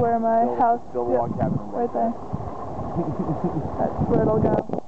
where my Build- house, build a yeah, log cabin right there. That's where it'll go.